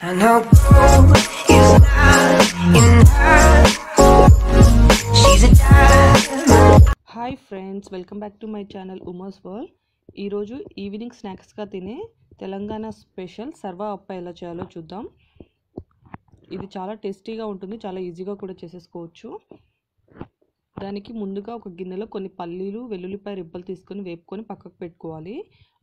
I know gold is not. She's a diamond. Hi friends welcome back to my channel Umar's world ఈరోజు evening స్నాక్స్గా తినే Telangana special సర్వా అప్ప ఎలా చేయాలో చూద్దాం ఇది చాలా టేస్టీగా ఉంటుంది చాలా ఈజీగా కూడా చేసేసుకోవచ్చు దానికి ముందుగా ఒక గిన్నెలో కొన్ని పల్లీలు వెల్లుల్లిపాయ రిబ్బలు తీసుకొని వేపుకొని పక్కకు పెట్టుకోవాలి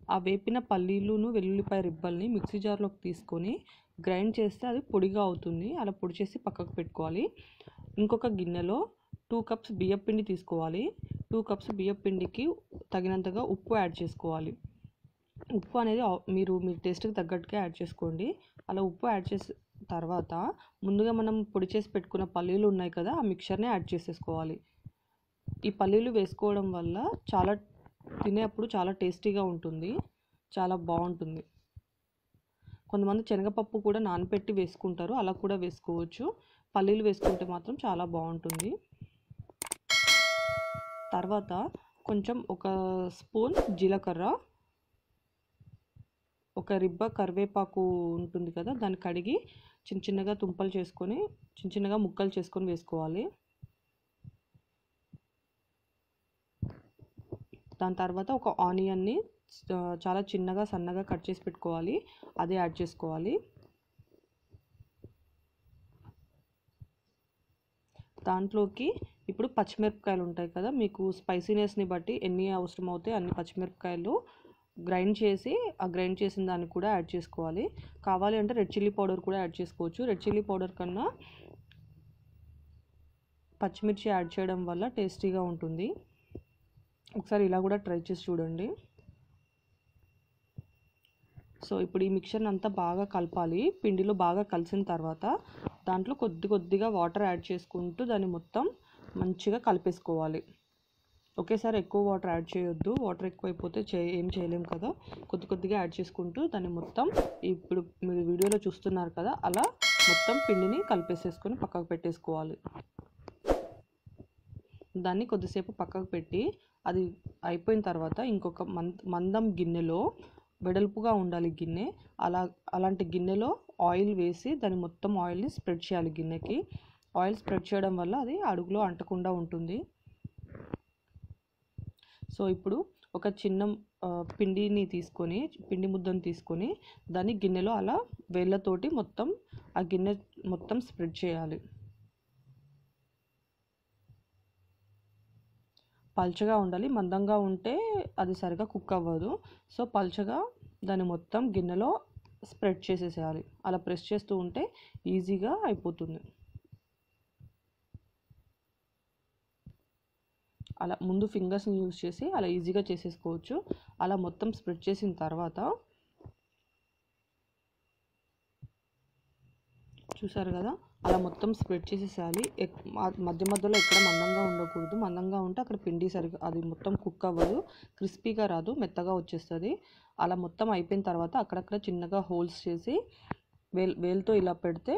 ఆ వేపిన పల్లీలును వెల్లుల్లిపాయ రిబ్బల్ని మిక్సీ జార్లోకి తీసుకొని గ్రైండ్ చేస్తే అది పొడిగా అవుతుంది. అలా పొడి చేసి పక్కకు పెట్టుకోవాలి. ఇంకొక గిన్నెలో టూ కప్స్ బియ్యం పిండి తీసుకోవాలి. టూ కప్స్ బియ్యం పిండికి తగినంతగా ఉప్పు యాడ్ చేసుకోవాలి. ఉప్పు అనేది మీరు మీ టేస్ట్కి తగ్గట్టుగా యాడ్ చేసుకోండి. అలా ఉప్పు యాడ్ చేసిన తర్వాత ముందుగా మనం పొడి చేసి పెట్టుకున్న పల్లీలు ఉన్నాయి కదా ఆ మిక్చర్ని యాడ్ చేసేసుకోవాలి. ఈ పల్లీలు వేసుకోవడం వల్ల చాలా తినేప్పుడు చాలా టేస్టీగా ఉంటుంది. చాలా బాగుంటుంది. కొంతమంది శనగపప్పు కూడా నానబెట్టి వేసుకుంటారు. అలా కూడా వేసుకోవచ్చు. పల్లీలు వేసుకుంటే మాత్రం చాలా బాగుంటుంది. తర్వాత కొంచెం ఒక స్పూన్ జీలకర్ర ఒక రిబ్బ కరివేపాకు ఉంటుంది కదా దాన్ని కడిగి చిన్న చిన్నగా తుంపలు చేసుకొని చిన్న చిన్నగా ముక్కలు చేసుకొని వేసుకోవాలి. దాని తర్వాత ఒక ఆనియన్ని చాలా చిన్నగా సన్నగా కట్ చేసి పెట్టుకోవాలి. అది యాడ్ చేసుకోవాలి. దాంట్లోకి ఇప్పుడు పచ్చిమిరపకాయలు ఉంటాయి కదా మీకు స్పైసీనెస్ని బట్టి ఎన్ని అవసరం అవుతాయి అన్ని పచ్చిమిరపకాయలు గ్రైండ్ చేసి ఆ గ్రైండ్ చేసిన దాన్ని కూడా యాడ్ చేసుకోవాలి. కావాలి అంటే రెడ్ చిల్లీ పౌడర్ కూడా యాడ్ చేసుకోవచ్చు. రెడ్ చిల్లీ పౌడర్ కన్నా పచ్చిమిర్చి యాడ్ చేయడం వల్ల టేస్టీగా ఉంటుంది. ఒకసారి ఇలా కూడా ట్రై చేసి చూడండి. సో ఇప్పుడు ఈ మిక్చర్ని అంతా బాగా కలపాలి. పిండిలో బాగా కలిసిన తర్వాత దాంట్లో కొద్ది కొద్దిగా వాటర్ యాడ్ చేసుకుంటూ దాన్ని మొత్తం మంచిగా కలిపేసుకోవాలి. ఒకేసారి ఎక్కువ వాటర్ యాడ్ చేయొద్దు. వాటర్ ఎక్కువైపోతే చే ఏం చేయలేం కదా. కొద్ది కొద్దిగా యాడ్ చేసుకుంటూ దాన్ని మొత్తం ఇప్పుడు మీరు వీడియోలో చూస్తున్నారు కదా అలా మొత్తం పిండిని కలిపేసేసుకొని పక్కకు పెట్టేసుకోవాలి. దాన్ని కొద్దిసేపు పక్కకు పెట్టి అది అయిపోయిన తర్వాత ఇంకొక మంద మందం గిన్నెలో వెడల్పుగా ఉండాలి గిన్నె. అలా అలాంటి గిన్నెలో ఆయిల్ వేసి దాన్ని మొత్తం ఆయిల్ని స్ప్రెడ్ చేయాలి గిన్నెకి. ఆయిల్ స్ప్రెడ్ చేయడం వల్ల అది అడుగులో అంటకుండా ఉంటుంది. సో ఇప్పుడు ఒక చిన్న పిండిని తీసుకొని పిండి ముద్దను తీసుకొని దాన్ని గిన్నెలో అలా వేళ్ళతోటి మొత్తం ఆ గిన్నె మొత్తం స్ప్రెడ్ చేయాలి. పల్చగా ఉండాలి. మందంగా ఉంటే అది సరిగా కుక్ అవ్వదు. సో పల్చగా దాన్ని మొత్తం గిన్నెలో స్ప్రెడ్ చేసేసేయాలి. అలా ప్రెస్ చేస్తూ ఉంటే ఈజీగా అయిపోతుంది. అలా ముందు ఫింగర్స్ని యూజ్ చేసి అలా ఈజీగా చేసేసుకోవచ్చు. అలా మొత్తం స్ప్రెడ్ చేసిన తర్వాత చూసారు కదా అలా మొత్తం స్ప్రెడ్ చేసేసాలి మధ్య మధ్యలో ఎక్కడ మందంగా ఉండకూడదు. మందంగా ఉంటే అక్కడ పిండి సరిగా అది మొత్తం కుక్ అవ్వదు క్రిస్పీగా రాదు మెత్తగా వచ్చేస్తుంది. అలా మొత్తం అయిపోయిన తర్వాత అక్కడక్కడ చిన్నగా హోల్స్ చేసి వేల్ వేల్తో ఇలా పెడితే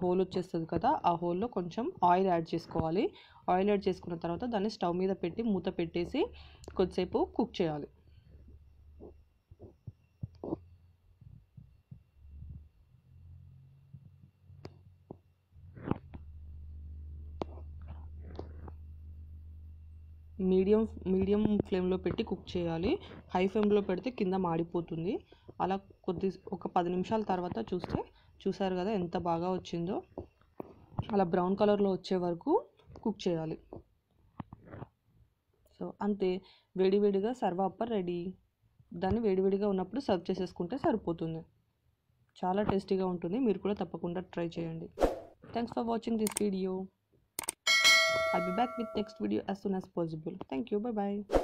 హోల్ వచ్చేస్తుంది కదా ఆ హోల్లో కొంచెం ఆయిల్ యాడ్ చేసుకోవాలి. ఆయిల్ యాడ్ చేసుకున్న తర్వాత దాన్ని స్టవ్ మీద పెట్టి మూత పెట్టేసి కొద్దిసేపు కుక్ చేయాలి. మీడియం మీడియం ఫ్లేమ్లో పెట్టి కుక్ చేయాలి. హై ఫ్లేమ్లో పెడితే కింద మాడిపోతుంది. అలా కొద్ది ఒక పది నిమిషాల తర్వాత చూస్తే చూసారు కదా ఎంత బాగా వచ్చిందో. అలా బ్రౌన్ కలర్లో వచ్చే వరకు కుక్ చేయాలి. సో అంతే. వేడివేడిగా సర్వ అప్పర్ రెడీ. దాన్ని వేడివేడిగా ఉన్నప్పుడు సర్వ్ చేసేసుకుంటే సరిపోతుంది. చాలా టేస్టీగా ఉంటుంది. మీరు కూడా తప్పకుండా ట్రై చేయండి. Thanks for watching this video. I'll be back with next video as soon as possible. Thank you. Bye bye.